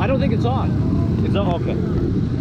I don't think it's on. It's on. Okay.